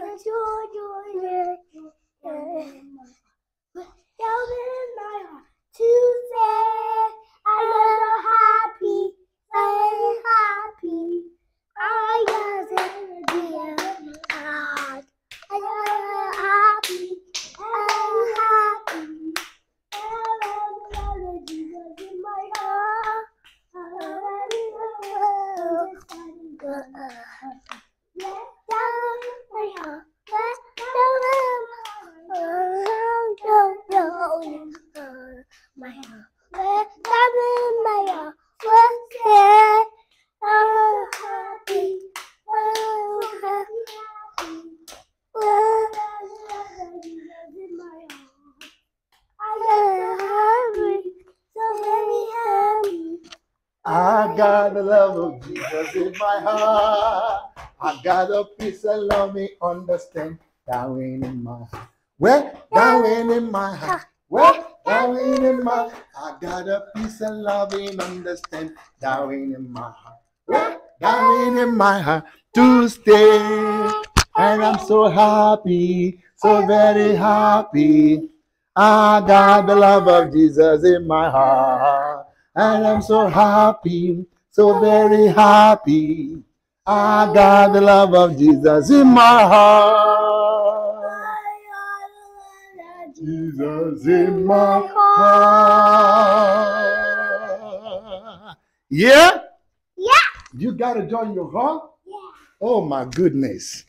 Down in my heart to say I am so happy, so happy. I am so dear God. I am happy, I'm happy. I love the Jesus in my heart. Let down my heart. My heart. Let down my heart. Let I'm happy. I'm happy. Well, I got the love of Jesus in my heart. I got a peace and love me understand. Down in my heart. Well, down in my heart. Well, down in my heart. I got a peace and love me understand. Down in my heart. Well, down in my heart to stay. And I'm so happy, so very happy. I got the love of Jesus in my heart. And I'm so happy, so very happy. I got the love of Jesus in my heart. Jesus in my heart. Yeah? Yeah. You got to join your heart? Yeah. Oh my goodness.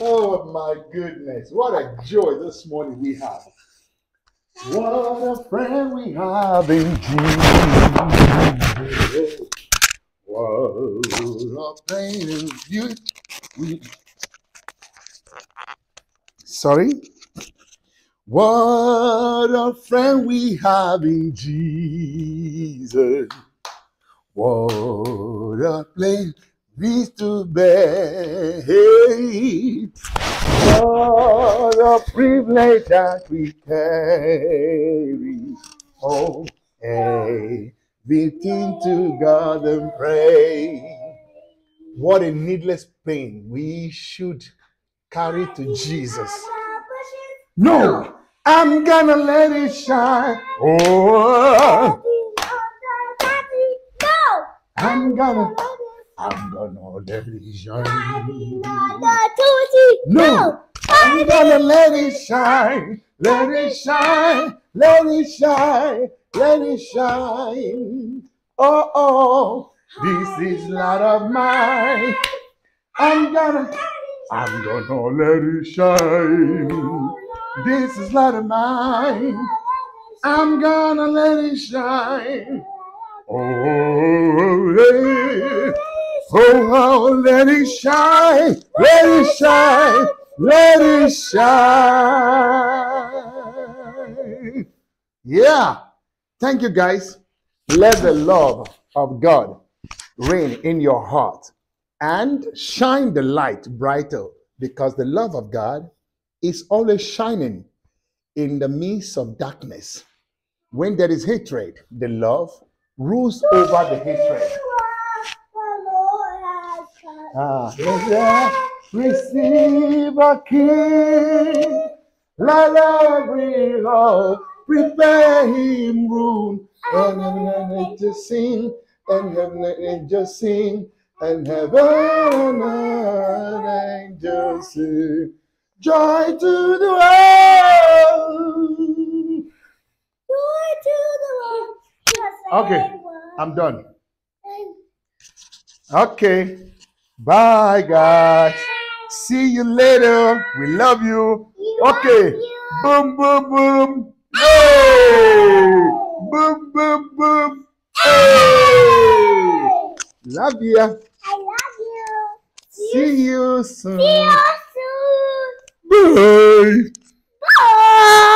Oh my goodness. What a joy this morning we have. What a friend we have in Jesus. What a pain in you. Sorry? What a friend we have in Jesus. What a place we to bear. What a privilege that we carry. Oh, hey, we'll to God and pray. What a needless pain we should carry to Jesus. No, I'm gonna let it shine. Oh, I'm gonna, I'm gonna let it shine. No. No, I'm gonna let it shine, let it shine, let it shine, let it shine. Oh, oh, this is not of mine. I'm gonna, I'm gonna let it shine. This is not of mine. I'm gonna let it shine. Oh, yeah. Oh, oh, let it shine, let it shine, let it shine. Yeah. Thank you, guys. Let the love of God reign in your heart and shine the light brighter because the love of God is always shining in the midst of darkness. When there is hatred, the love rules over the hatred. Ah, yeah, receive a king. Let every love prepare him room. And heaven and angels sing, and heaven and angels sing, and heaven and angels sing. Joy to the world. Joy to the world. Okay, I'm done. Okay. Bye, guys. See you later. We love you. Okay. Boom, boom, boom. Hey! Boom, boom, boom. Hey! Love you. I love you. See you soon. See you soon. Bye. Bye.